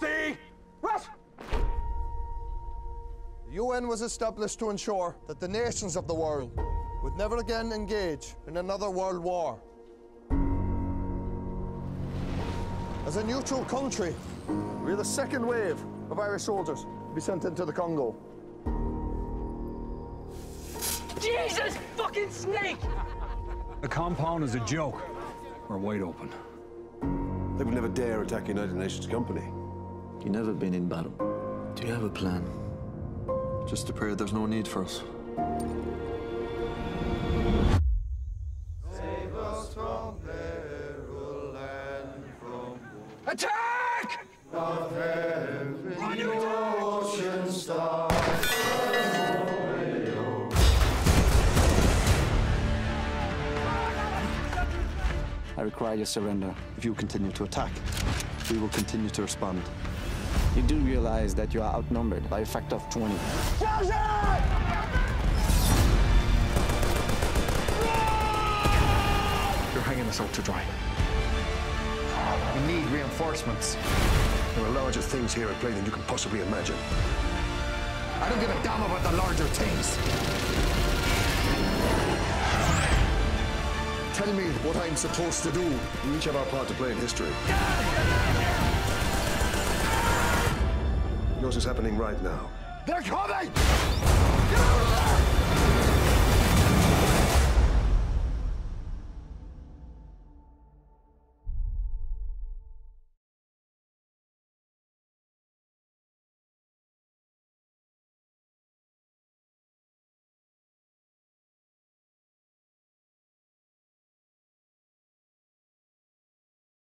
See? What? The UN was established to ensure that the nations of the world would never again engage in another world war. As a neutral country, we're the second wave of Irish soldiers to be sent into the Congo. Jesus fucking snake! The compound is a joke. We're wide open. They would never dare attack United Nations company. You never been in battle. Do you have a plan? Just to pray there's no need for us. Attack! I require your surrender. If you continue to attack, we will continue to respond. You do realize that you are outnumbered by a factor of 20. You're hanging us out to dry. We need reinforcements. There are larger things here at play than you can possibly imagine. I don't give a damn about the larger things. Tell me what I'm supposed to do. We each have our part to play in history. Yours is happening right now. They're coming!